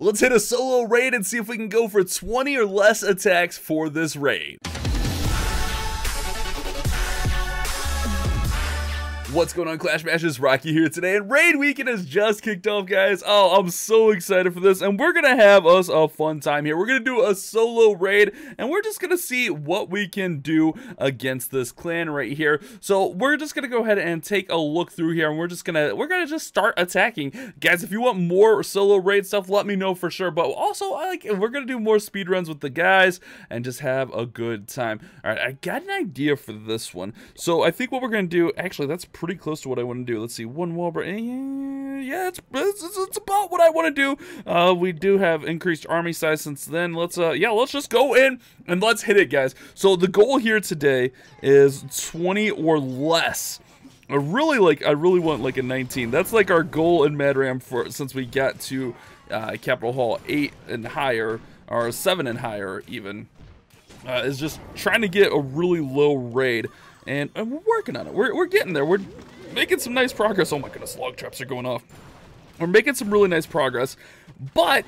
Let's hit a solo raid and see if we can go for 20 or less attacks for this raid. What's going on, Clash Bashers? Rocky here today, and Raid Weekend has just kicked off, guys. Oh, I'm so excited for this, and we're gonna have us a fun time here. We're gonna do a solo raid, and we're just gonna see what we can do against this clan right here. So we're just gonna go ahead and take a look through here, and we're just gonna we're gonna just start attacking, guys. If you want more solo raid stuff, let me know for sure. But also, like we're gonna do more speed runs with the guys and just have a good time. All right, I got an idea for this one. So I think what we're gonna do, actually, that's pretty pretty close to what I want to do. Let's see, one wall break. Yeah, it's, it's, it's about what I want to do. Uh, we do have increased army size since then. Let's, uh, yeah, let's just go in and let's hit it, guys. So the goal here today is 20 or less. I really like, I really want like a 19. That's like our goal in MadRam for, since we got to uh, Capital Hall 8 and higher, or 7 and higher even. Uh, is just trying to get a really low raid and, and we're working on it. We're, we're getting there. We're making some nice progress. Oh my goodness, log traps are going off. We're making some really nice progress, but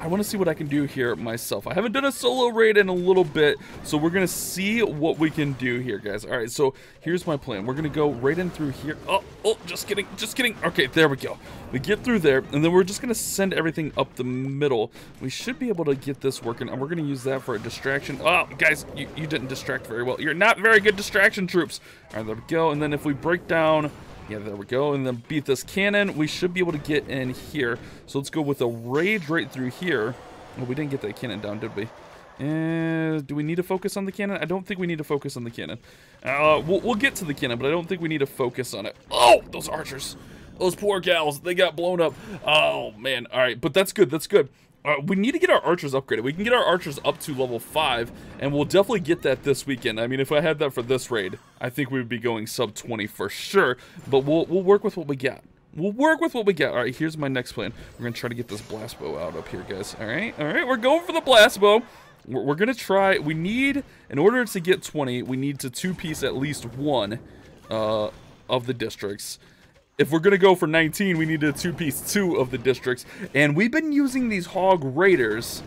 I want to see what I can do here myself. I haven't done a solo raid in a little bit, so we're going to see what we can do here, guys. All right, so here's my plan. We're going to go right in through here. Oh, oh, just kidding, just kidding. Okay, there we go. We get through there, and then we're just going to send everything up the middle. We should be able to get this working, and we're going to use that for a distraction. Oh, guys, you, you didn't distract very well. You're not very good distraction troops. All right, there we go. And then if we break down yeah, there we go. And then beat this cannon. We should be able to get in here. So let's go with a rage right through here. Well, we didn't get that cannon down, did we? And do we need to focus on the cannon? I don't think we need to focus on the cannon. Uh, we'll, we'll get to the cannon, but I don't think we need to focus on it. Oh, those archers. Those poor gals. They got blown up. Oh, man. All right, but that's good. That's good. Uh, we need to get our archers upgraded. We can get our archers up to level 5, and we'll definitely get that this weekend. I mean, if I had that for this raid, I think we would be going sub 20 for sure, but we'll, we'll work with what we got. We'll work with what we got. All right, here's my next plan. We're going to try to get this blast bow out up here, guys. All right, all right, we're going for the blast bow. We're, we're going to try, we need, in order to get 20, we need to two-piece at least one uh, of the districts if we're going to go for 19, we need a two-piece two of the districts. And we've been using these Hog Raiders.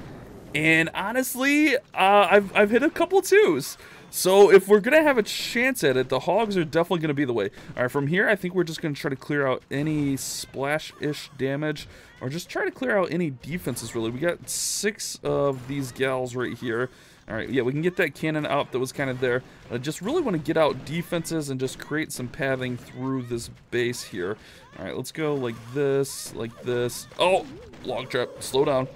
And honestly, uh, I've, I've hit a couple twos. So if we're going to have a chance at it, the Hogs are definitely going to be the way. All right, from here, I think we're just going to try to clear out any splash-ish damage. Or just try to clear out any defenses, really. We got six of these gals right here. All right, yeah, we can get that cannon out that was kind of there. I just really want to get out defenses and just create some pathing through this base here. All right, let's go like this, like this. Oh, log trap, slow down.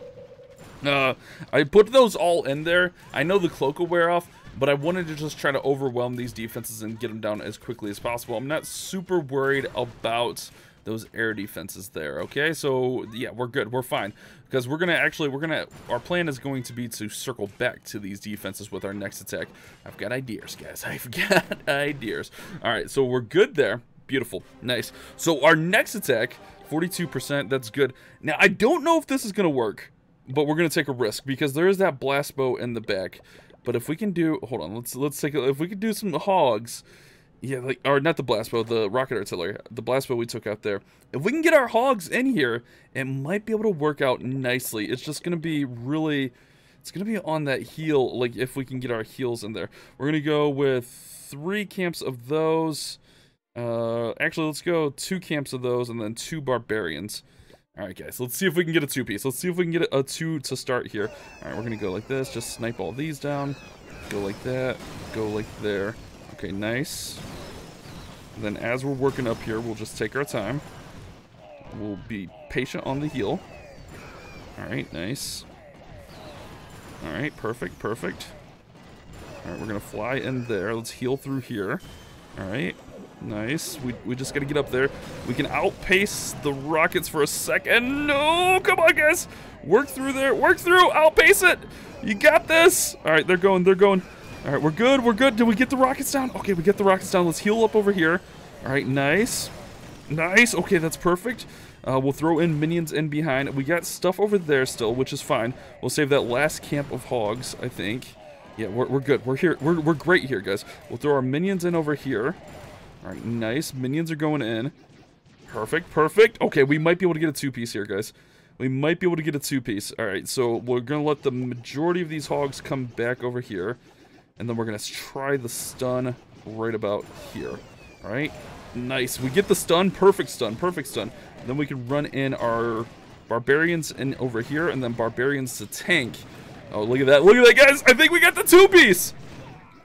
Uh, I put those all in there. I know the cloak will wear off, but I wanted to just try to overwhelm these defenses and get them down as quickly as possible. I'm not super worried about those air defenses there, okay? So, yeah, we're good. We're fine. Because we're to actually, we're to, our plan is going to be to circle back to these defenses with our next attack. I've got ideas, guys. I've got ideas. All right, so we're good there. Beautiful. Nice. So our next attack, 42%, that's good. Now, I don't know if this is to work, but we're to take a risk because there is that blast bow in the back. But if we can do, hold on, let's let's take a, if we could do some hogs, yeah, like or not the blast bow, the rocket artillery, the blast bow we took out there. If we can get our hogs in here, it might be able to work out nicely. It's just gonna be really, it's gonna be on that heal. Like if we can get our heals in there, we're gonna go with three camps of those. Uh, actually, let's go two camps of those and then two barbarians. All right, guys, let's see if we can get a two-piece. Let's see if we can get a two to start here. All right, we're gonna go like this. Just snipe all these down. Go like that. Go like there. Okay, nice. Then as we're working up here, we'll just take our time. We'll be patient on the heal. Alright, nice. Alright, perfect, perfect. Alright, we're to fly in there. Let's heal through here. Alright, nice. We, we just got to get up there. We can outpace the rockets for a second. No, come on, guys. Work through there. Work through. Outpace it. You got this. Alright, they're going. They're going. All right, we're good. We're good. Did we get the rockets down? Okay, we get the rockets down. Let's heal up over here. All right, nice. Nice. Okay, that's perfect. Uh, we'll throw in minions in behind. We got stuff over there still, which is fine. We'll save that last camp of hogs, I think. Yeah, we're, we're good. We're here. We're, we're great here, guys. We'll throw our minions in over here. All right, nice. Minions are going in. Perfect, perfect. Okay, we might be able to get a two-piece here, guys. We might be able to get a two-piece. All right, so we're going to let the majority of these hogs come back over here. And then we're going to try the stun right about here. All right, nice. We get the stun, perfect stun, perfect stun. then we can run in our barbarians in over here, and then barbarians to tank. Oh, look at that. Look at that, guys. I think we got the two-piece.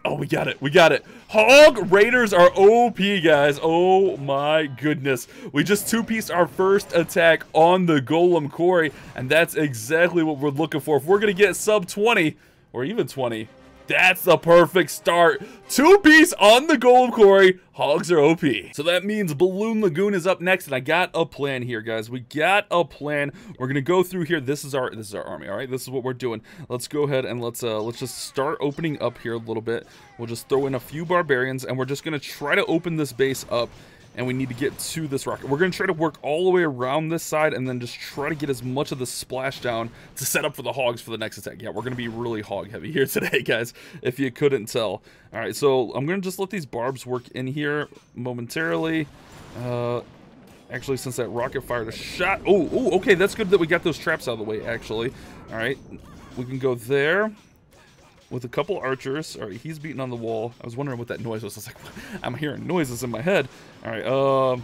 Oh, we got it. We got it. Hog Raiders are OP, guys. Oh, my goodness. We just two-pieced our first attack on the Golem Quarry, and that's exactly what we're looking for. If we're going to get sub 20, or even 20, that's the perfect start. Two piece on the Golem Quarry. Hogs are OP. So that means Balloon Lagoon is up next, and I got a plan here, guys. We got a plan. We're gonna go through here. This is our this is our army. All right, this is what we're doing. Let's go ahead and let's uh let's just start opening up here a little bit. We'll just throw in a few barbarians, and we're just gonna try to open this base up and we need to get to this rocket. We're going to try to work all the way around this side and then just try to get as much of the splash down to set up for the hogs for the next attack. Yeah, we're going to be really hog heavy here today, guys, if you couldn't tell. All right, so I'm going to just let these barbs work in here momentarily. Uh, actually, since that rocket fired a shot. Oh, okay, that's good that we got those traps out of the way, actually. All right, we can go there with a couple archers. All right, he's beating on the wall. I was wondering what that noise was. I was like, I'm hearing noises in my head. All right, um,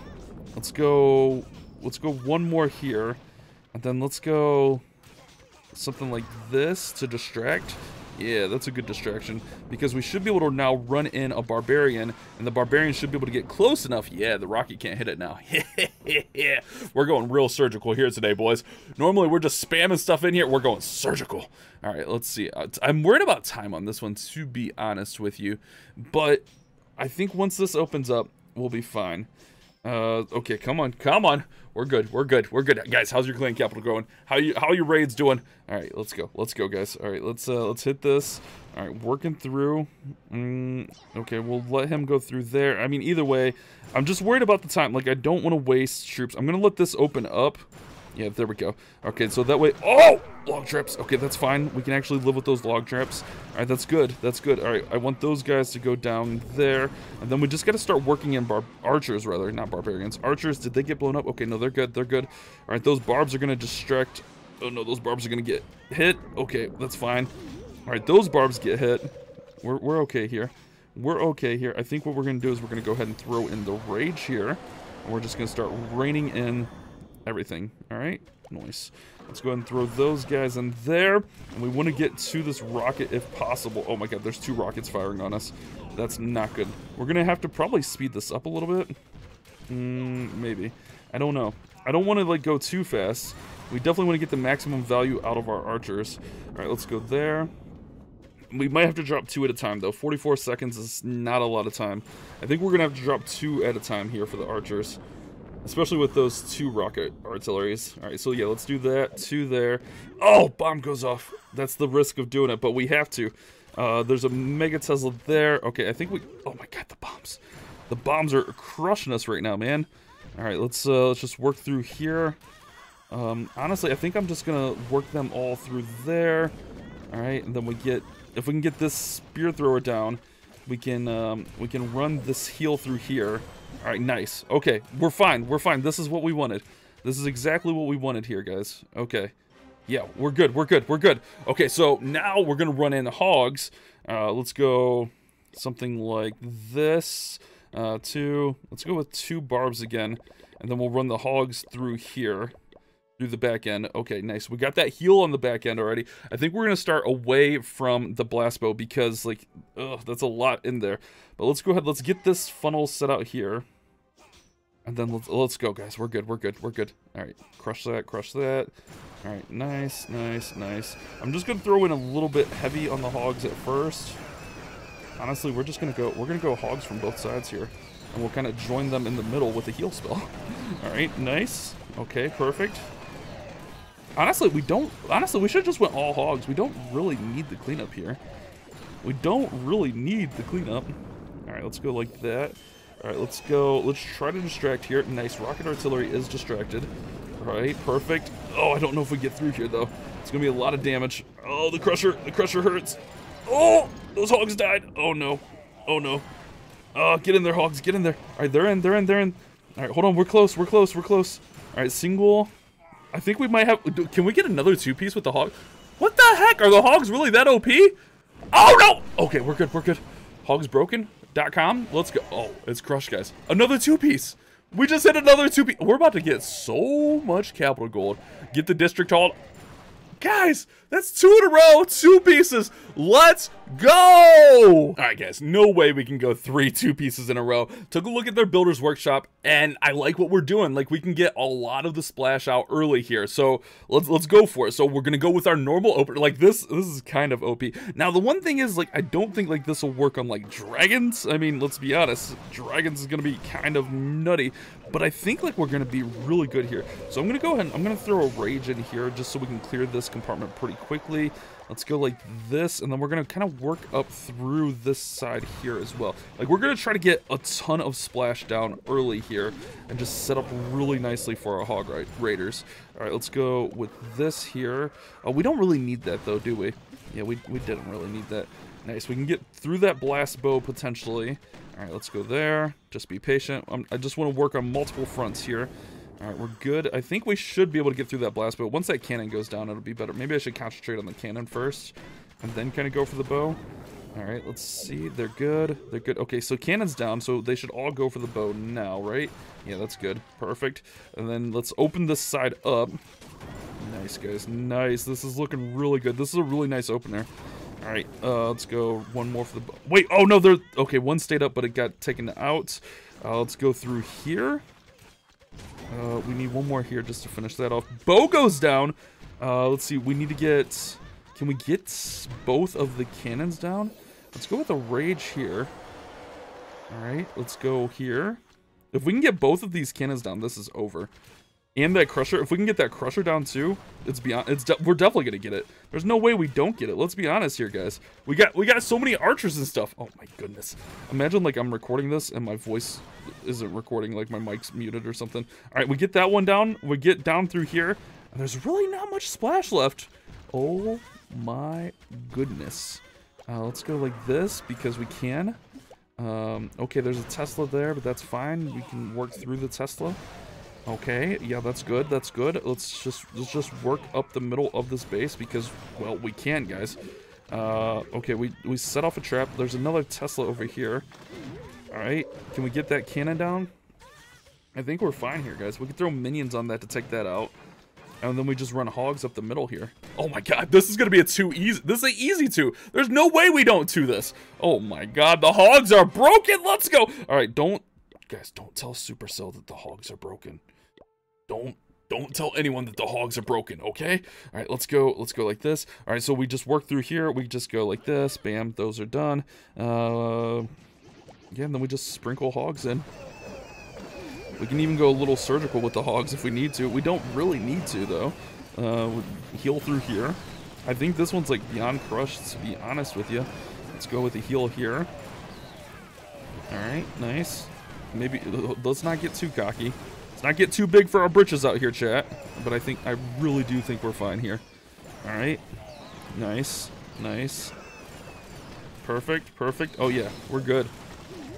let's go. Let's go one more here, and then let's go something like this to distract. Yeah, that's a good distraction because we should be able to now run in a barbarian and the barbarian should be able to get close enough. Yeah, the rocket can't hit it now. yeah, we're going real surgical here today, boys. Normally we're just spamming stuff in here. We're going surgical. All right, let's see. Uh, I'm worried about time on this one, to be honest with you. But I think once this opens up, we'll be fine. Uh, okay, come on, come on. We're good. We're good. We're good, guys. How's your clan capital going? How you how are your raids doing? All right, let's go. Let's go, guys. All right, let's uh let's hit this. All right, working through. Mm, okay, we'll let him go through there. I mean, either way, I'm just worried about the time. Like, I don't want to waste troops. I'm gonna let this open up. Yeah, there we go. Okay, so that way... Oh! Log traps. Okay, that's fine. We can actually live with those log traps. All right, that's good. That's good. All right, I want those guys to go down there. And then we just got to start working in bar archers, rather. Not barbarians. Archers, did they get blown up? Okay, no, they're good. They're good. All right, those barbs are going to distract... Oh, no, those barbs are going to get hit. Okay, that's fine. All right, those barbs get hit. We're, we're okay here. We're okay here. I think what we're going to do is we're going to go ahead and throw in the rage here. And we're just going to start raining in everything. All right, nice. Let's go ahead and throw those guys in there. And we want to get to this rocket if possible. Oh my god, there's two rockets firing on us. That's not good. We're going to have to probably speed this up a little bit. Mm, maybe. I don't know. I don't want to like go too fast. We definitely want to get the maximum value out of our archers. All right, let's go there. We might have to drop two at a time, though. 44 seconds is not a lot of time. I think we're going to have to drop two at a time here for the archers. Especially with those two rocket artilleries. Alright, so yeah, let's do that. Two there. Oh, bomb goes off. That's the risk of doing it, but we have to. Uh, there's a Mega Tesla there. Okay, I think we... Oh my god, the bombs. The bombs are crushing us right now, man. Alright, let's, uh, let's just work through here. Um, honestly, I think I'm just gonna work them all through there. Alright, and then we get... If we can get this spear thrower down, we can, um, we can run this heal through here. All right, nice. Okay, we're fine. We're fine. This is what we wanted. This is exactly what we wanted here, guys. Okay. Yeah, we're good. We're good. We're good. Okay, so now we're going to run in hogs. Uh, let's go something like this. Uh, two. Let's go with two barbs again. And then we'll run the hogs through here. Through the back end. Okay, nice. We got that heal on the back end already. I think we're going to start away from the blast bow because, like, ugh, that's a lot in there. But let's go ahead. Let's get this funnel set out here. And then let's let's go, guys. We're good. We're good. We're good. All right. Crush that. Crush that. All right. Nice. Nice. Nice. I'm just going to throw in a little bit heavy on the hogs at first. Honestly, we're just going to go... We're going to go hogs from both sides here. And we'll kind of join them in the middle with a heal spell. All right. Nice. Okay. Perfect. Honestly, we don't... Honestly, we should just went all hogs. We don't really need the cleanup here. We don't really need the cleanup. All right, let's go like that. All right, let's go. Let's try to distract here. Nice. Rocket artillery is distracted. All right, perfect. Oh, I don't know if we get through here, though. It's going to be a lot of damage. Oh, the crusher. The crusher hurts. Oh, those hogs died. Oh, no. Oh, no. Oh, get in there, hogs. Get in there. All right, they're in. They're in. They're in. All right, hold on. We're close. We're close. We're close. All right, single I think we might have... Can we get another two-piece with the hog? What the heck? Are the hogs really that OP? Oh, no! Okay, we're good. We're good. Hogsbroken.com. Let's go. Oh, it's crushed, guys. Another two-piece. We just hit another two-piece. We're about to get so much capital gold. Get the district hall. Guys, that's two in a row, two pieces. Let's go! All right, guys, no way we can go three two pieces in a row. Took a look at their builder's workshop, and I like what we're doing. Like, we can get a lot of the splash out early here, so let's let's go for it. So we're gonna go with our normal opener. Like this, this is kind of OP. Now the one thing is, like, I don't think like this will work on like dragons. I mean, let's be honest, dragons is gonna be kind of nutty, but I think like we're gonna be really good here. So I'm gonna go ahead. And, I'm gonna throw a rage in here just so we can clear this compartment pretty quickly. Let's go like this, and then we're going to kind of work up through this side here as well. Like, we're going to try to get a ton of splash down early here and just set up really nicely for our Hog ra Raiders. All right, let's go with this here. Oh, we don't really need that, though, do we? Yeah, we, we didn't really need that. Nice, we can get through that blast bow potentially. All right, let's go there. Just be patient. I'm, I just want to work on multiple fronts here. Alright, we're good. I think we should be able to get through that blast, but once that cannon goes down, it'll be better. Maybe I should concentrate on the cannon first, and then kind of go for the bow. Alright, let's see. They're good. They're good. Okay, so cannon's down, so they should all go for the bow now, right? Yeah, that's good. Perfect. And then let's open this side up. Nice, guys. Nice. This is looking really good. This is a really nice opener. Alright, uh, let's go one more for the... Wait, oh no, they're... Okay, one stayed up, but it got taken out. Uh, let's go through here. Uh, we need one more here just to finish that off. Bow goes down. Uh, let's see. We need to get... Can we get both of the cannons down? Let's go with a rage here. Alright, let's go here. If we can get both of these cannons down, this is over. And that crusher, if we can get that crusher down too, it's beyond. It's de we're definitely gonna get it. There's no way we don't get it. Let's be honest here, guys. We got we got so many archers and stuff. Oh my goodness. Imagine like I'm recording this and my voice isn't recording, like my mic's muted or something. All right, we get that one down. We get down through here, and there's really not much splash left. Oh my goodness. Uh, let's go like this because we can. Um, okay, there's a Tesla there, but that's fine. We can work through the Tesla. Okay, yeah, that's good, that's good. Let's just let's just work up the middle of this base because, well, we can, guys. Uh, okay, we, we set off a trap. There's another Tesla over here. Alright, can we get that cannon down? I think we're fine here, guys. We can throw minions on that to take that out. And then we just run hogs up the middle here. Oh my god, this is gonna be a two easy. This is an easy two. There's no way we don't do this. Oh my god, the hogs are broken. Let's go. All right, don't, guys, don't tell Supercell that the hogs are broken. Don't don't tell anyone that the hogs are broken, okay? All right, let's go. Let's go like this. All right, so we just work through here. We just go like this. Bam, those are done. Uh, yeah, and then we just sprinkle hogs in. We can even go a little surgical with the hogs if we need to. We don't really need to, though. Uh, heal through here. I think this one's, like, beyond crushed, to be honest with you. Let's go with a heal here. Alright, nice. Maybe, let's not get too cocky. Not get too big for our britches out here, chat. But I think, I really do think we're fine here. Alright. Nice. Nice. Perfect. Perfect. Oh, yeah. We're good.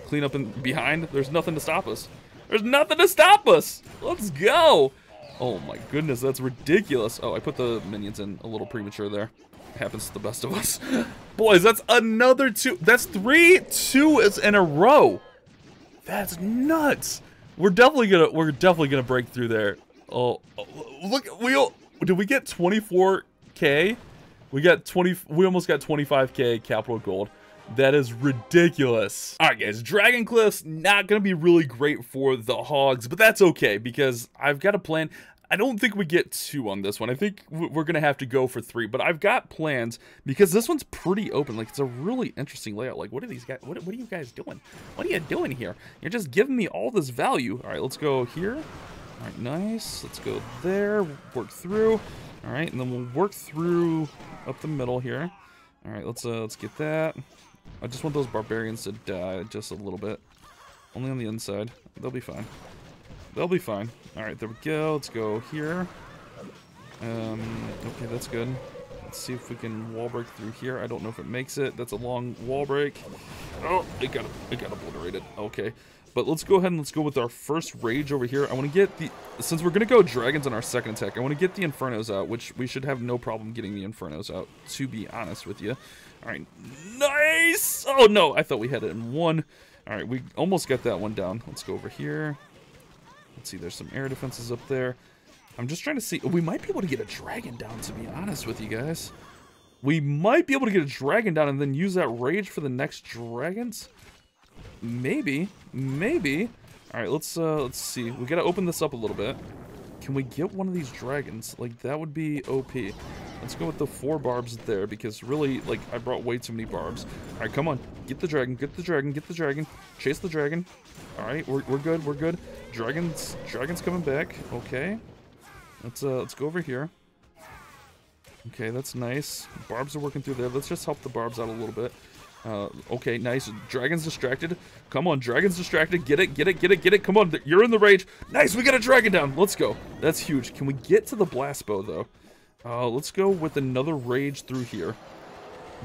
Clean up and behind. There's nothing to stop us. There's nothing to stop us. Let's go. Oh, my goodness. That's ridiculous. Oh, I put the minions in a little premature there. Happens to the best of us. Boys, that's another two. That's three twos in a row. That's nuts. We're definitely gonna we're definitely gonna break through there. Oh, oh look, we did we get 24k? We got 20. We almost got 25k capital gold. That is ridiculous. All right, guys, Dragon Cliff's not going to be really great for the hogs, but that's okay because I've got a plan. I don't think we get two on this one. I think we're going to have to go for three, but I've got plans because this one's pretty open. Like, it's a really interesting layout. Like, what are these guys, what, what are you guys doing? What are you doing here? You're just giving me all this value. All right, let's go here. All right, nice. Let's go there, work through. All right, and then we'll work through up the middle here. All right, let's uh, let's get that. I just want those barbarians to die just a little bit. Only on the inside. They'll be fine. They'll be fine. Alright, there we go. Let's go here. Um, okay, that's good. Let's see if we can wall break through here. I don't know if it makes it. That's a long wall break. Oh, it got it got obliterated. Okay. But let's go ahead and let's go with our first rage over here. I want to get the... Since we're going to go dragons on our second attack, I want to get the Infernos out, which we should have no problem getting the Infernos out, to be honest with you. All right, nice! Oh, no, I thought we had it in one. All right, we almost got that one down. Let's go over here. Let's see, there's some air defenses up there. I'm just trying to see. We might be able to get a dragon down, to be honest with you guys. We might be able to get a dragon down and then use that rage for the next dragons. Maybe. Maybe. All right, let's uh, let's see. We gotta open this up a little bit. Can we get one of these dragons? Like, that would be OP. Let's go with the four barbs there, because really, like, I brought way too many barbs. All right, come on. Get the dragon, get the dragon, get the dragon. Chase the dragon. All right, we're, we're good, we're good. Dragons, dragon's coming back. Okay. Let's, uh, let's go over here. Okay, that's nice. Barbs are working through there. Let's just help the barbs out a little bit. Uh, okay, nice. Dragon's distracted. Come on, Dragon's distracted. Get it, get it, get it, get it. Come on, you're in the rage. Nice, we got a dragon down. Let's go. That's huge. Can we get to the blast bow, though? Uh, let's go with another rage through here.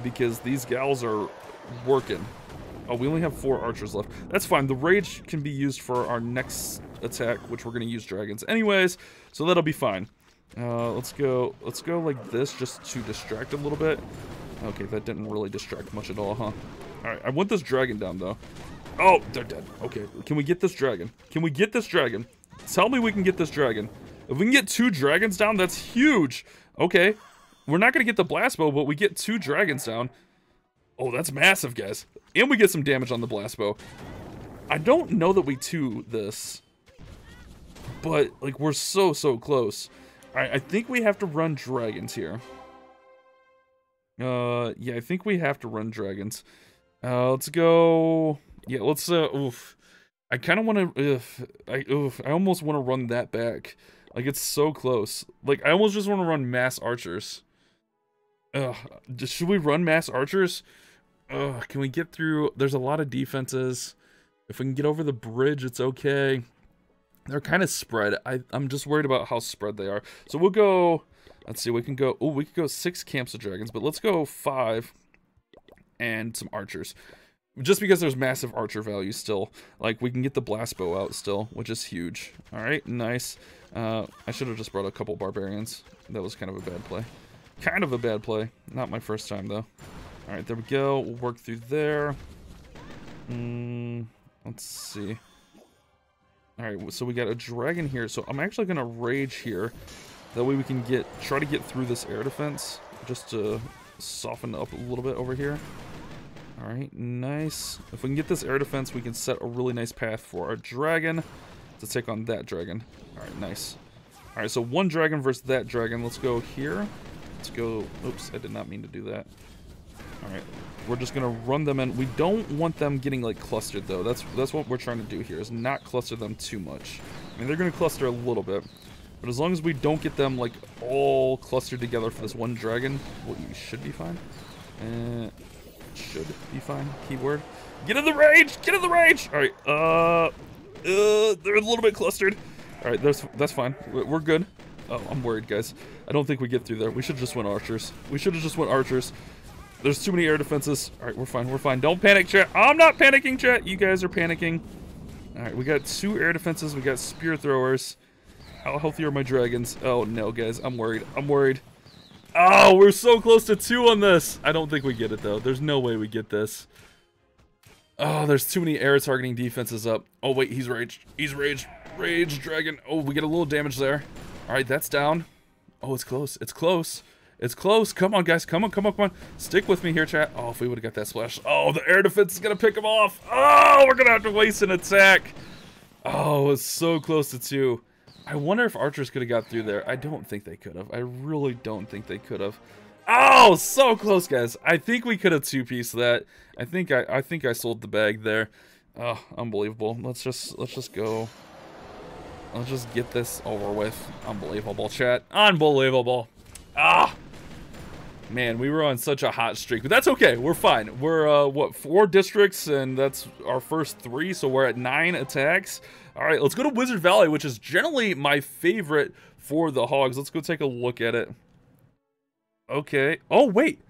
Because these gals are working. Oh, we only have four archers left. That's fine. The rage can be used for our next attack, which we're going to use dragons anyways. So that'll be fine. Uh, let's go, let's go like this just to distract a little bit. Okay, that didn't really distract much at all, huh? Alright, I want this dragon down, though. Oh, they're dead. Okay, can we get this dragon? Can we get this dragon? Tell me we can get this dragon. If we can get two dragons down, that's huge. Okay, we're not going to get the blast bow, but we get two dragons down. Oh, that's massive, guys. And we get some damage on the blast bow. I don't know that we two this. But, like, we're so, so close. Alright, I think we have to run dragons here. Uh, yeah, I think we have to run dragons. Uh, let's go. Yeah, let's. Uh, oof. I kind of want to. I oof. I almost want to run that back. Like it's so close. Like I almost just want to run mass archers. Ugh. Should we run mass archers? Ugh. Can we get through? There's a lot of defenses. If we can get over the bridge, it's okay. They're kind of spread. I, I'm just worried about how spread they are. So we'll go Let's see, we can go, oh, we could go six camps of dragons, but let's go five and some archers. Just because there's massive archer value still. Like, we can get the blast bow out still, which is huge. Alright, nice. Uh, I should have just brought a couple barbarians. That was kind of a bad play. Kind of a bad play. Not my first time, though. Alright, there we go. We'll work through there. Mm, let's see. Alright, so we got a dragon here. So I'm actually going to rage here. That way we can get try to get through this air defense just to soften up a little bit over here. Alright, nice. If we can get this air defense, we can set a really nice path for our dragon to take on that dragon. Alright, nice. Alright, so one dragon versus that dragon. Let's go here. Let's go... Oops, I did not mean to do that. Alright, we're just to run them in. We don't want them getting, like, clustered, though. That's, that's what we're trying to do here, is not cluster them too much. I mean, they're to cluster a little bit. But as long as we don't get them, like, all clustered together for this one dragon, well, you should be fine. Uh, should be fine, keyword. Get in the rage! Get in the rage! Alright, uh, uh, they're a little bit clustered. Alright, that's, that's fine. We're good. Oh, I'm worried, guys. I don't think we get through there. We should just went archers. We should have just went archers. There's too many air defenses. Alright, we're fine. We're fine. Don't panic, chat. I'm not panicking, chat. You guys are panicking. Alright, we got two air defenses. We got spear throwers. How healthy are my dragons? Oh, no, guys. I'm worried. I'm worried. Oh, we're so close to two on this. I don't think we get it, though. There's no way we get this. Oh, there's too many air targeting defenses up. Oh, wait. He's raged. He's raged. Rage dragon. Oh, we get a little damage there. All right, that's down. Oh, it's close. It's close. It's close. Come on, guys. Come on, come on, come on. Stick with me here, chat. Oh, if we would have got that splash. Oh, the air defense is going to pick him off. Oh, we're going to have to waste an attack. Oh, it's so close to two. I wonder if archers could have got through there. I don't think they could have. I really don't think they could have. Oh, so close, guys. I think we could have two-piece that. I think I, I think I sold the bag there. Oh, unbelievable. Let's just let's just go. Let's just get this over with. Unbelievable, chat. Unbelievable. Ah. Man, we were on such a hot streak, but that's okay. We're fine. We're, uh, what, four districts, and that's our first three, so we're at nine attacks. All right, let's go to Wizard Valley, which is generally my favorite for the hogs. Let's go take a look at it. Okay. Oh, wait.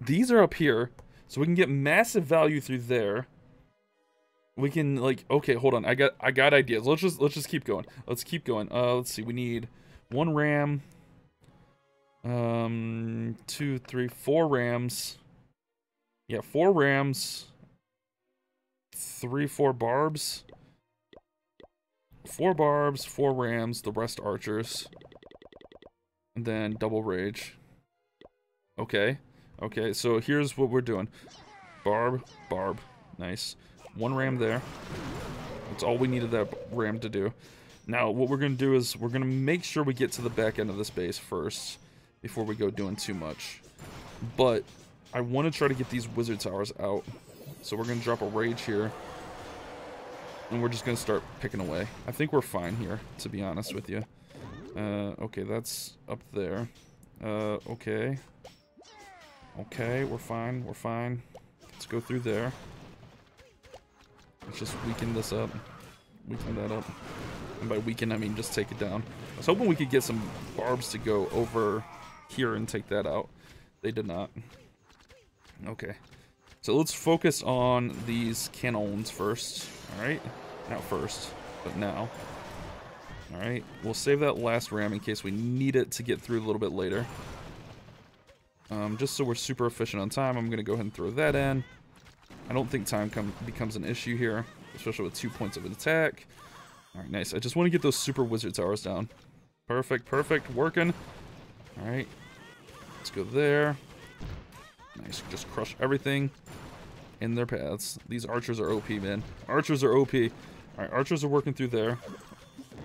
These are up here, so we can get massive value through there. we can like okay hold on i got i got ideas let's just let's just keep going let's keep going uh let's see we need one ram um two three four rams. Yeah four rams. Three four barbs. Four barbs four rams the rest archers. And then double rage. Okay okay so here's what we're doing. Barb barb nice. One ram there. That's all we needed that ram to do. Now, what we're going to do is we're going to make sure we get to the back end of this base first before we go doing too much. But I want to try to get these wizard towers out. So we're going to drop a rage here. And we're just going to start picking away. I think we're fine here, to be honest with you. Uh, okay, that's up there. Uh, okay. Okay, we're fine, we're fine. Let's go through there. Let's just weaken this up. Weaken that up. And by weaken, I mean just take it down. I was hoping we could get some barbs to go over here and take that out. They did not. Okay. So let's focus on these cannons first. Alright? Not first, but now. Alright. We'll save that last ram in case we need it to get through a little bit later. Um, just so we're super efficient on time, I'm going to go ahead and throw that in. I don't think time come, becomes an issue here, especially with two points of attack. Alright, nice. I just want to get those super wizard towers down. Perfect, perfect, working. Alright, let's go there. Nice, just crush everything in their paths. These archers are OP, man. Archers are OP. Alright, archers are working through there.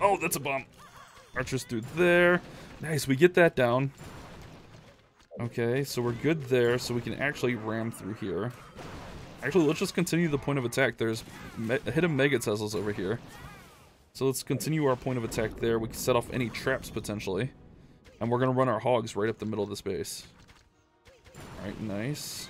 Oh, that's a bomb. Archers through there. Nice, we get that down. Okay, so we're good there, so we can actually ram through here. Actually, let's just continue the point of attack. There's me hidden Mega Teslas over here. So let's continue our point of attack there. We can set off any traps, potentially. And we're going to run our hogs right up the middle of the space. Alright, nice.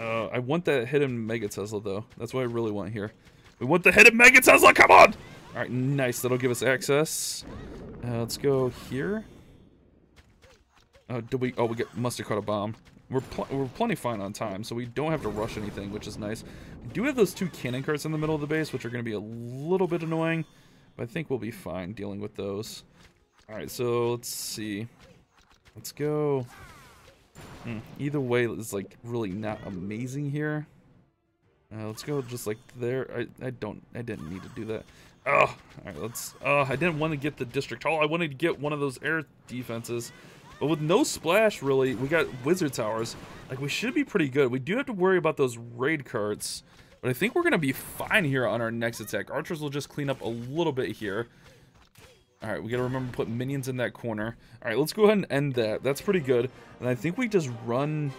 Uh, I want that hidden Mega Tesla, though. That's what I really want here. We want the hidden Mega Tesla, come on! Alright, nice. That'll give us access. Uh, let's go here. Uh, do we? Oh, we get must have caught a bomb. We're, pl we're plenty fine on time, so we don't have to rush anything, which is nice. We do have those two cannon carts in the middle of the base, which are going to be a little bit annoying, but I think we'll be fine dealing with those. Alright, so let's see. Let's go. Hmm, either way is like really not amazing here. Uh, let's go just like there. I, I don't, I didn't need to do that. Oh, alright, let's, oh, I didn't want to get the district hall. I wanted to get one of those air defenses. But with no splash, really, we got wizard towers. Like, we should be pretty good. We do have to worry about those raid carts. But I think we're going to be fine here on our next attack. Archers will just clean up a little bit here. Alright, we got to remember to put minions in that corner. Alright, let's go ahead and end that. That's pretty good. And I think we just run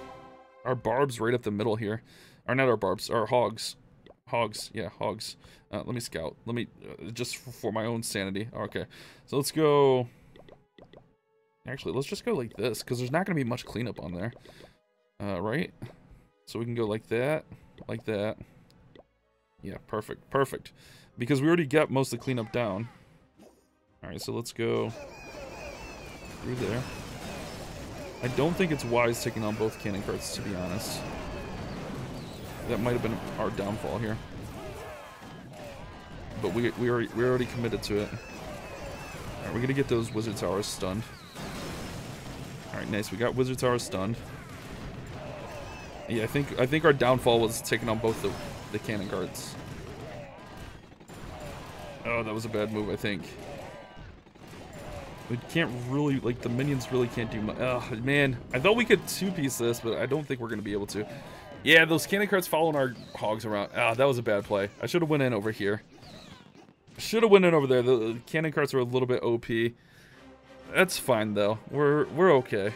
our barbs right up the middle here. Or not our barbs, our hogs. Hogs, yeah, hogs. Uh, let me scout. Let me, uh, just for my own sanity. Okay, so let's go Actually, let's just go like this, because there's not to be much cleanup on there. Uh, right? So we can go like that, like that. Yeah, perfect, perfect. Because we already got most of the cleanup down. Alright, so let's go through there. I don't think it's wise taking on both cannon carts, to be honest. That might have been our downfall here. But we, we, already, we already committed to it. Alright, we're gonna get those wizard towers stunned. Alright, nice. We got Wizard towers stunned. Yeah, I think I think our downfall was taking on both the, the cannon carts. Oh, that was a bad move, I think. We can't really, like, the minions really can't do much. Man. I thought we could two-piece this, but I don't think we're going to be able to. Yeah, those cannon carts following our hogs around. Ah, that was a bad play. I should have went in over here. Should have went in over there. The, the cannon carts are a little bit OP. That's fine though. We're we're okay.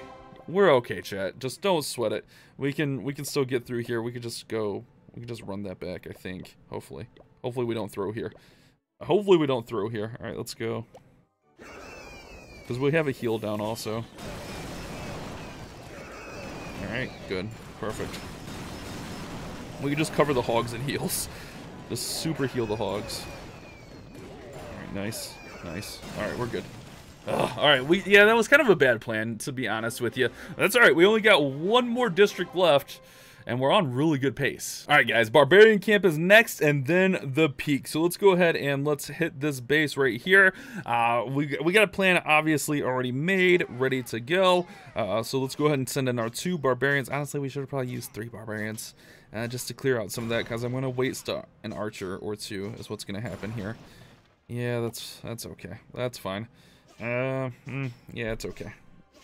We're okay, chat. Just don't sweat it. We can we can still get through here. We could just go. We can just run that back. I think. Hopefully. Hopefully we don't throw here. Hopefully we don't throw here. All right, let's go. Because we have a heal down also. All right, good, perfect. We can just cover the hogs and heals. Just super heal the hogs. All right, nice, nice. All right, we're good. All right, we yeah, that was kind of a bad plan to be honest with you. That's all right. We only got one more district left, and we're on really good pace. All right, guys, Barbarian Camp is next, and then the peak. So let's go ahead and let's hit this base right here. Uh, we, we got a plan obviously already made, ready to go. Uh, so let's go ahead and send in our two Barbarians. Honestly, we should have probably used three Barbarians uh, just to clear out some of that, because I'm going to waste an Archer or two is what's going to happen here. Yeah, that's that's okay. That's fine. Uh, mm, yeah, it's okay.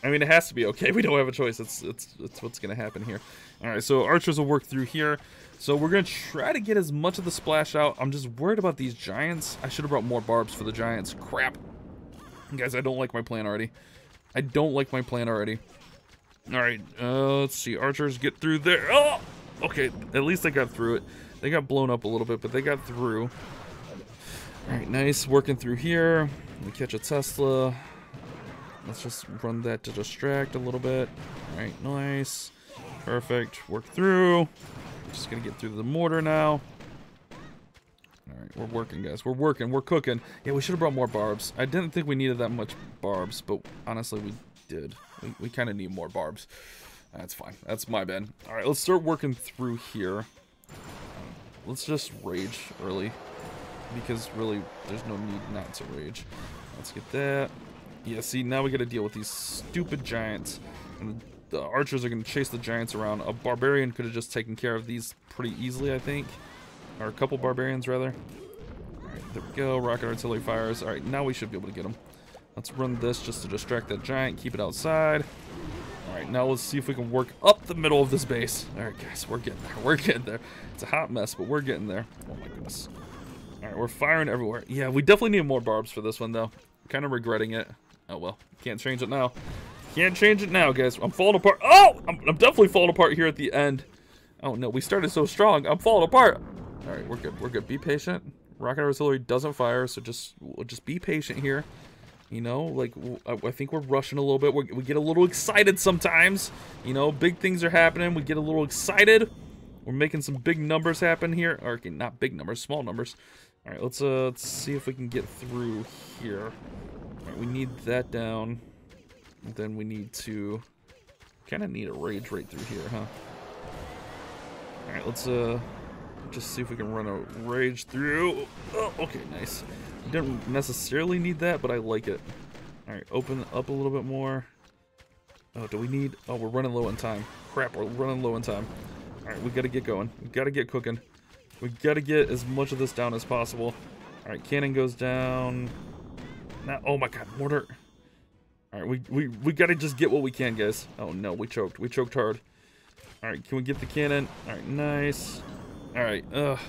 I mean, it has to be okay. We don't have a choice. It's it's it's what's gonna happen here. All right, so archers will work through here. So we're gonna try to get as much of the splash out. I'm just worried about these giants. I should have brought more barbs for the giants. Crap, guys, I don't like my plan already. I don't like my plan already. All right, uh, let's see. Archers get through there. Oh, okay. At least they got through it. They got blown up a little bit, but they got through. All right, nice. Working through here. We catch a Tesla. Let's just run that to distract a little bit. All right, nice. Perfect. Work through. Just gonna get through the mortar now. All right, we're working, guys. We're working. We're cooking. Yeah, we should have brought more barbs. I didn't think we needed that much barbs, but honestly, we did. We, we kind of need more barbs. That's fine. That's my bad. All right, let's start working through here. Let's just rage early because really there's no need not to rage. Let's get that. Yeah, see, now we gotta deal with these stupid giants. And the archers are gonna chase the giants around. A barbarian could have just taken care of these pretty easily, I think. Or a couple barbarians, rather. Alright, there we go. Rocket artillery fires. Alright, now we should be able to get them. Let's run this just to distract that giant, keep it outside. Alright, now let's see if we can work up the middle of this base. Alright, guys, we're getting there. We're getting there. It's a hot mess, but we're getting there. Oh my goodness. Alright, we're firing everywhere. Yeah, we definitely need more barbs for this one, though. Kind of regretting it. Oh, well. Can't change it now. Can't change it now, guys. I'm falling apart. Oh! I'm, I'm definitely falling apart here at the end. Oh, no. We started so strong. I'm falling apart. Alright, we're good. We're good. Be patient. Rocket artillery doesn't fire, so just just be patient here. You know, like, I think we're rushing a little bit. We're, we get a little excited sometimes. You know, big things are happening. We get a little excited. We're making some big numbers happen here. Or, not big numbers, small numbers. All right, let's uh let's see if we can get through here. We need that down. And then we need to kind of need a rage right through here, huh? All right, let's uh just see if we can run a rage through. Oh, okay, nice. Didn't necessarily need that, but I like it. All right, open up a little bit more. Oh, do we need? Oh, we're running low on time. Crap, we're running low on time. All right, we gotta get going. We gotta get cooking. We gotta get as much of this down as possible. Alright, cannon goes down. Oh my god, mortar. Alright, we, we, we gotta just get what we can, guys. Oh no, we choked. We choked hard. Alright, can we get the cannon? Alright, nice. Alright, ugh.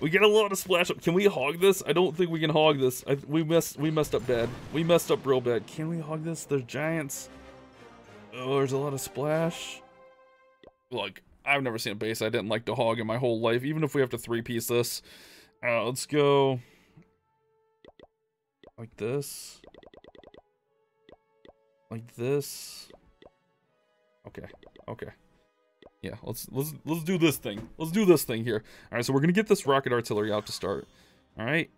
We get a lot of splash up. Can we hog this? I don't think we can hog this. I, we messed we messed up bad. We messed up real bad. Can we hog this? There's giants. Oh, there's a lot of splash. Look, I've never seen a base I didn't like to hog in my whole life, even if we have to three-piece this. Let's go like this. Like this. Okay, okay. Yeah, let's let's let's do this thing. Let's do this thing here. All right, so we're gonna get this rocket artillery out to start. All right.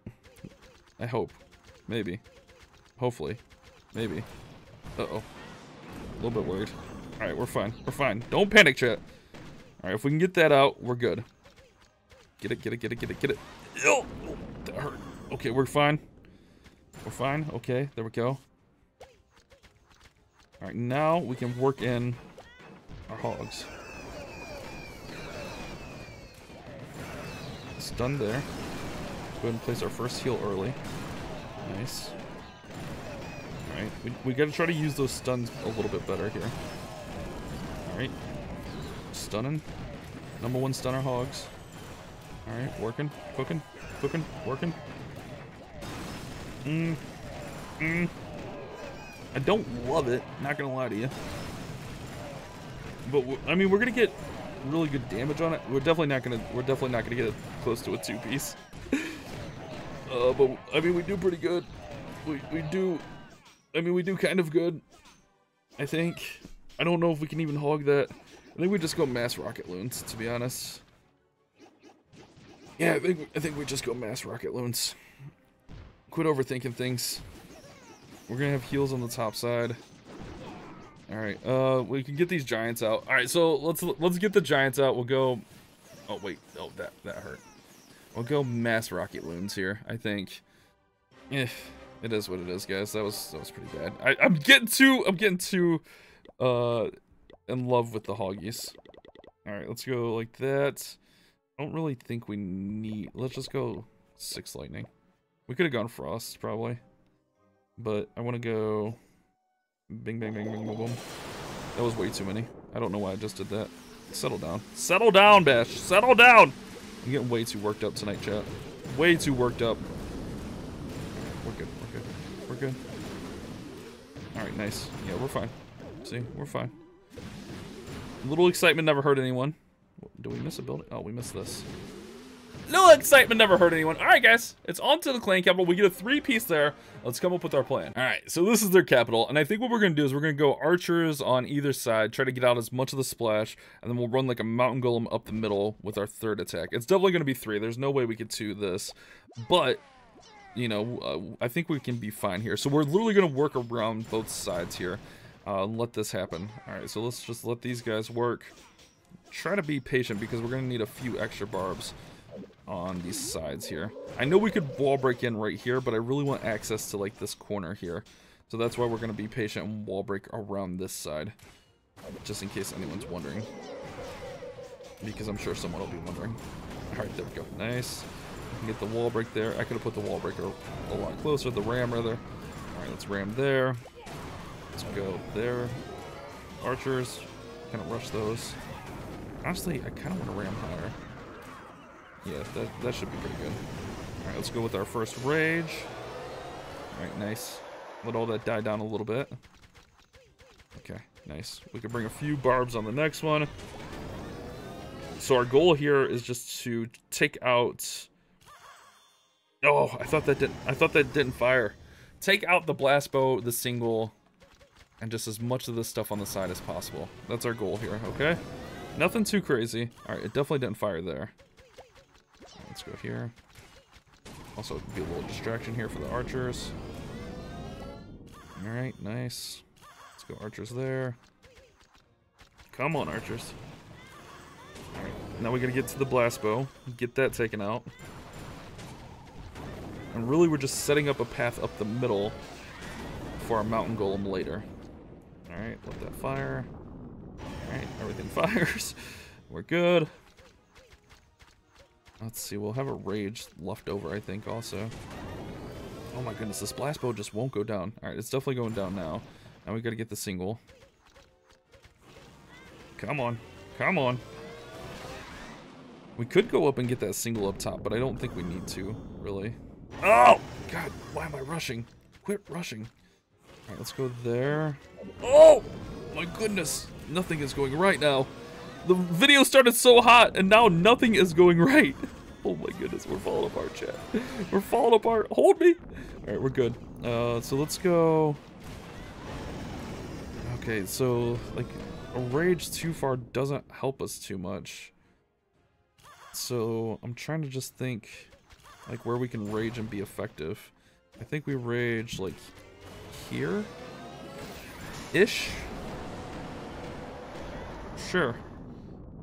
I hope, maybe, hopefully, maybe. Uh oh, a little bit worried. All right, we're fine. We're fine. Don't panic, chat. Alright, if we can get that out, we're good. Get it, get it, get it, get it, get it. Oh, that hurt. Okay, we're fine. We're fine. Okay, there we go. Alright, now we can work in our hogs. Done there. Go ahead and place our first heal early. Nice. Alright, we, we gotta try to use those stuns a little bit better here. Alright, Stunning. Number one stunner hogs. Alright, working, cooking, cooking, working. Mmm. Mmm. I don't love it, not gonna lie to you. But, I mean, we're gonna get really good damage on it. We're definitely not gonna, we're definitely not gonna get it close to a two-piece. uh, but, I mean, we do pretty good. We, we do, I mean, we do kind of good. I think. I don't know if we can even hog that. I think we just go mass rocket loons, to be honest. Yeah, I think I think we just go mass rocket loons. Quit overthinking things. We're gonna have heals on the top side. All right, uh, we can get these giants out. All right, so let's let's get the giants out. We'll go. Oh wait, oh that that hurt. We'll go mass rocket loons here. I think. Eh, it is what it is, guys. That was that was pretty bad. I, I'm getting too I'm getting too uh in love with the hoggies. All right, let's go like that. I don't really think we need. Let's just go six lightning. We could have gone frost probably, but I want to go bing bang bang bang boom boom. That was way too many. I don't know why I just did that. Settle down. Settle down, Bash. Settle down. I'm getting way too worked up tonight, chat. Way too worked up. We're good. We're good. We're good. All right, nice. Yeah, we're fine. See, we're fine. A Little excitement never hurt anyone. Do we miss a building? Oh, we missed this. Little excitement never hurt anyone. All right, guys, it's on to the clan capital. We get a three-piece there. Let's come up with our plan. All right, so this is their capital, and I think what we're gonna do is we're gonna go archers on either side, try to get out as much of the splash, and then we'll run like a mountain golem up the middle with our third attack. It's definitely gonna be three. There's no way we could two this, but you know, uh, I think we can be fine here. So we're literally gonna work around both sides here. Uh, let this happen. All right, so let's just let these guys work. Try to be patient because we're gonna need a few extra barbs on these sides here. I know we could wall break in right here, but I really want access to like this corner here. So that's why we're going to be patient and wall break around this side. Just in case anyone's wondering. Because I'm sure someone will be wondering. Alright, there we go. Nice. Get the wall break there. I could have put the wall breaker a lot closer, the ram rather. Alright, let's ram there. Let's go there. Archers. Kind of rush those. Honestly, I kind of want to ram higher. Yeah, that, that should be pretty good. Alright, let's go with our first rage. Alright, nice. Let all that die down a little bit. Okay, nice. We can bring a few barbs on the next one. So our goal here is just to take out... Oh, I thought that didn't. I thought that didn't fire. Take out the blast bow, the single, and just as much of this stuff on the side as possible. That's our goal here. Okay, nothing too crazy. All right, it definitely didn't fire there. Let's go here. Also, be a little distraction here for the archers. Alright, nice. Let's go archers there. Come on, archers. Alright, now we gotta get to the blast bow. Get that taken out. And really, we're just setting up a path up the middle for our mountain golem later. Alright, let that fire. Alright, everything fires. We're good. Let's see, we'll have a rage left over, I think, also. Oh my goodness, this blast bow just won't go down. Alright, it's definitely going down now. Now we gotta get the single. Come on. Come on. We could go up and get that single up top, but I don't think we need to, really. Oh! God, why am I rushing? Quit rushing. Alright, let's go there. Oh! My goodness. Nothing is going right now. The video started so hot, and now nothing is going right. Oh my goodness, we're falling apart, chat. We're falling apart. Hold me. All right, we're good. Uh, so let's go. Okay, so like a rage too far doesn't help us too much. So I'm trying to just think like where we can rage and be effective. I think we rage like here ish. Sure.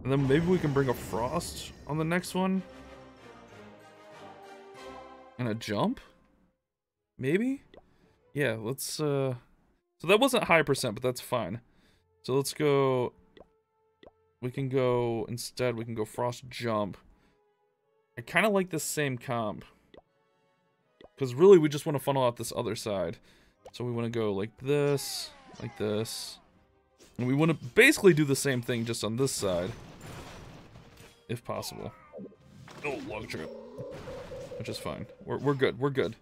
And then maybe we can bring a frost on the next one. And a jump? Maybe? Yeah, let's, uh... So that wasn't high percent, but that's fine. So let's go... We can go... Instead, we can go frost jump. I kind of like this same comp. Because really, we just want to funnel out this other side. So we want to go like this, like this. And we want to basically do the same thing just on this side if possible. Oh, log trip. Which is fine. We're, we're good. We're good.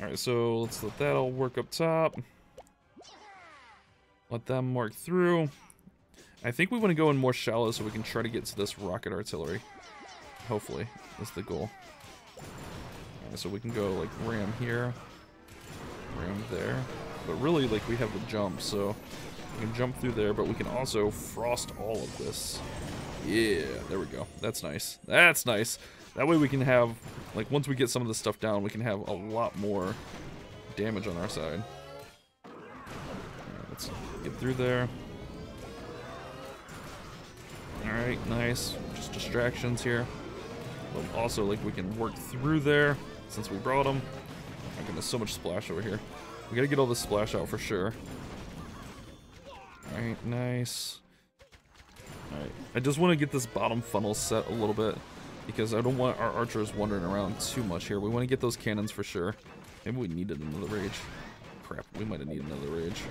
Alright, so let's let that all work up top. Let them work through. I think we want to go in more shallow so we can try to get to this rocket artillery. Hopefully, that's the goal. So we can go like ram here, ram there. But really, like we have the jump, so we can jump through there, but we can also frost all of this. Yeah, there we go. That's nice. That's nice. That way we can have, like, once we get some of this stuff down, we can have a lot more damage on our side. Right, let's get through there. Alright, nice. Just distractions here. But also, like, we can work through there since we brought them. My goodness, so much splash over here. We gotta get all this splash out for sure. Alright, nice. Alright, I just want to get this bottom funnel set a little bit because I don't want our archers wandering around too much here. We want to get those cannons for sure. Maybe we needed another rage. Crap, we might have needed another rage.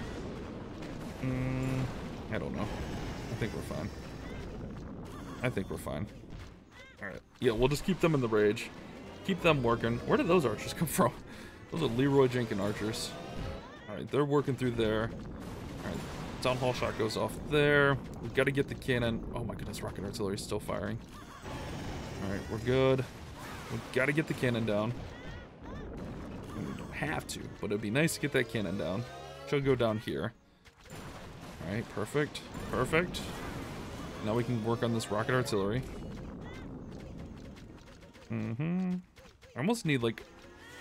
Mm, I don't know. I think we're fine. I think we're fine. Alright. Yeah, we'll just keep them in the rage. Keep them working. Where did those archers come from? Those are Leroy Jenkins archers. Alright, they're working through there. Alright, Town Hall shot goes off there. We've got to get the cannon. Oh my goodness, rocket artillery is still firing. Alright, we're good. We've got to get the cannon down. We don't have to, but it'd be nice to get that cannon down. Should go down here. Alright, perfect. Perfect. Now we can work on this rocket artillery. Mm-hmm. I almost need, like,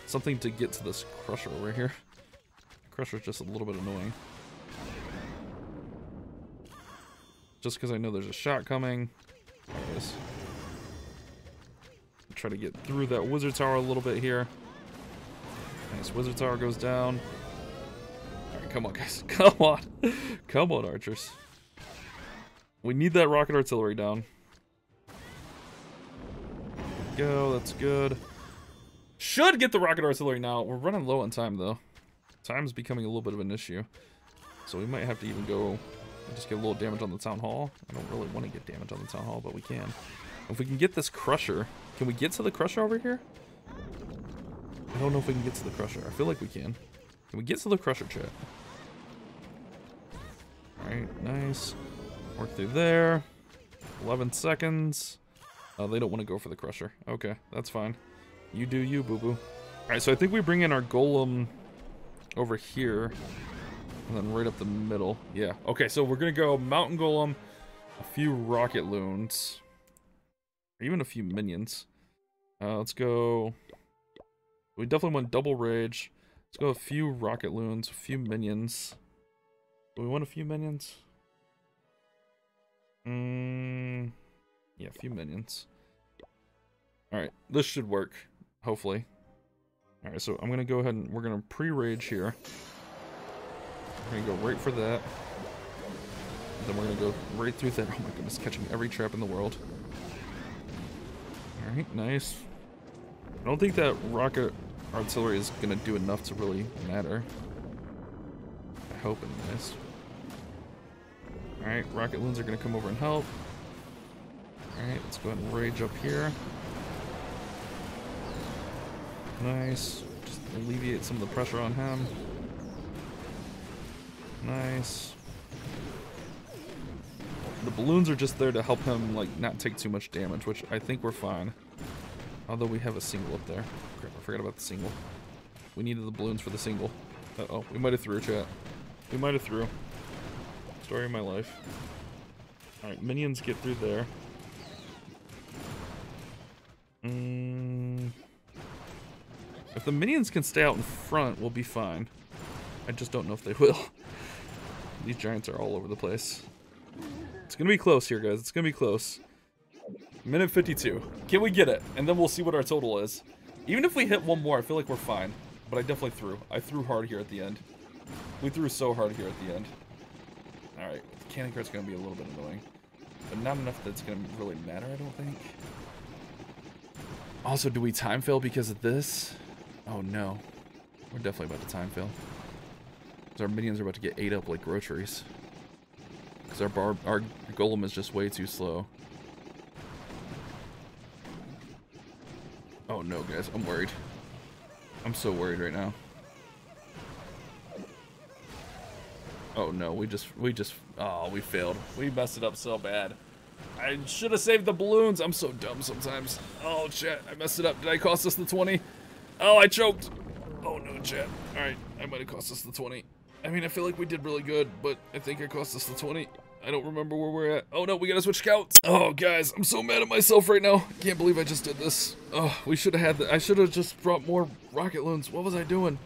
something to get to this crusher over here. The crusher's just a little bit annoying. Just because I know there's a shot coming. Try to get through that wizard tower a little bit here. Nice, wizard tower goes down. Alright, come on, guys. Come on. come on, archers. We need that rocket artillery down. Go, that's good. Should get the rocket artillery now. We're running low on time, though. Time's becoming a little bit of an issue. So we might have to even go just get a little damage on the town hall. I don't really want to get damage on the town hall, but we can. If we can get this crusher, can we get to the crusher over here? I don't know if we can get to the crusher. I feel like we can. Can we get to the crusher, chat? Alright, nice. Work through there. 11 seconds. Oh, they don't want to go for the crusher. Okay, that's fine. You do you, boo-boo. Alright, so I think we bring in our golem over here. And then right up the middle. Yeah. Okay, so we're going to go mountain golem, a few rocket loons, even a few minions. Uh, let's go... We definitely want double rage. Let's go a few rocket loons, a few minions. Do we want a few minions? Mm, yeah, a few minions. Alright, this should work. Hopefully. Alright, so I'm gonna go ahead and we're gonna pre-rage here. We're gonna go right for that. Then we're gonna go right through that. Oh my goodness, catching every trap in the world. Alright, nice. I don't think that rocket artillery is gonna do enough to really matter. I hope anyways. Alright, rocket loons are gonna come over and help. Alright, let's go ahead and rage up here. Nice. Just alleviate some of the pressure on him. Nice. The balloons are just there to help him, like, not take too much damage, which I think we're fine. Although we have a single up there. Crap, I forgot about the single. We needed the balloons for the single. Uh-oh, we might have threw, chat. We might have threw. Story of my life. Alright, minions get through there. Mm. If the minions can stay out in front, we'll be fine. I just don't know if they will. These giants are all over the place. It's gonna be close here, guys. It's gonna be close. Minute 52. Can we get it? And then we'll see what our total is. Even if we hit one more, I feel like we're fine. But I definitely threw. I threw hard here at the end. We threw so hard here at the end. Alright, the cannon cart's gonna be a little bit annoying. But not enough that's gonna really matter, I don't think. Also, do we time fail because of this? Oh no. We're definitely about to time fail. Because our minions are about to get ate up like groceries. Because our bar our golem is just way too slow. Oh no, guys, I'm worried. I'm so worried right now. Oh no, we just, we just, oh, we failed. We messed it up so bad. I should have saved the balloons. I'm so dumb sometimes. Oh, chat, I messed it up. Did I cost us the 20? Oh, I choked. Oh no, chat. Alright, I might have cost us the 20. I mean, I feel like we did really good, but I think it cost us the 20. I don't remember where we're at. Oh no, we gotta switch scouts. Oh, guys, I'm so mad at myself right now. Can't believe I just did this. Oh, we should have had that. I should have just brought more rocket loons. What was I doing?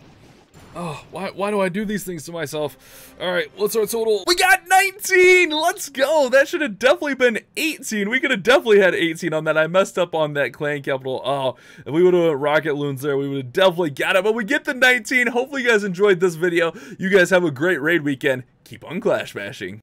Oh, why, why do I do these things to myself? All right, what's our total? We got 19! Let's go! That should have definitely been 18. We could have definitely had 18 on that. I messed up on that clan capital. Oh, if we would have rocket loons there, we would have definitely got it. But we get the 19. Hopefully you guys enjoyed this video. You guys have a great raid weekend. Keep on clash bashing.